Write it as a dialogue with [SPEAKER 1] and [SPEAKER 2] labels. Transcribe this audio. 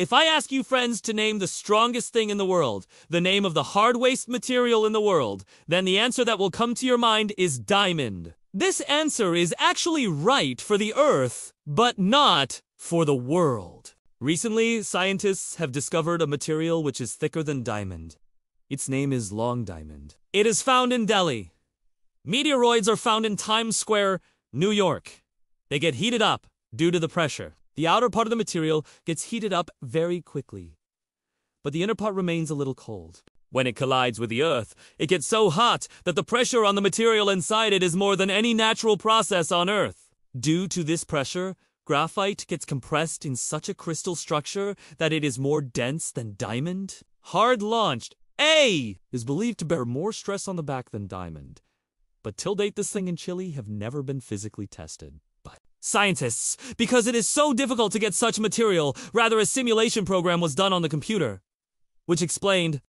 [SPEAKER 1] If I ask you friends to name the strongest thing in the world, the name of the hard waste material in the world, then the answer that will come to your mind is diamond. This answer is actually right for the Earth, but not for the world. Recently, scientists have discovered a material which is thicker than diamond. Its name is lonsdaleite. It is found in Delhi. Meteoroids are found in Times Square, New York. They get heated up due to the pressure. The outer part of the material gets heated up very quickly, but the inner part remains a little cold. When it collides with the Earth, it gets so hot that the pressure on the material inside it is more than any natural process on Earth. Due to this pressure, graphite gets compressed in such a crystal structure that it is more dense than diamond. Hard launched, A is believed to bear more stress on the back than diamond. But till date, this thing in Chile have never been physically tested. Scientists, because it is so difficult to get such material, rather a simulation program was done on the computer, which explained